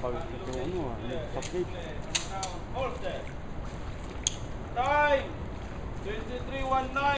Time! 2319!